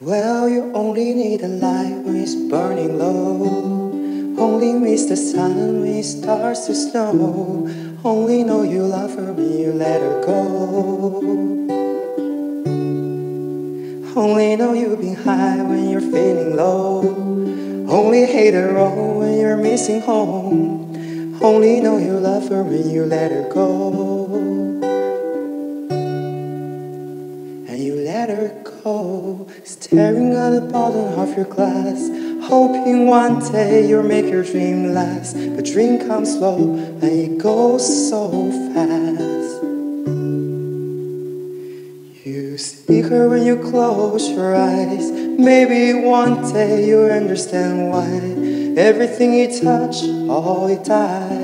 Well, you only need a light when it's burning low. Only miss the sun when it starts to snow. Only know you love her when you let her go. Only know you've been high when you're feeling low. Only hate the road when you're missing home. Only know you love her when you let her go. Let her go, staring at the bottom of your glass, hoping one day you'll make your dream last. But dream comes slow and it goes so fast. You see her when you close your eyes. Maybe one day you'll understand why everything you touch, all it dies.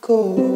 go.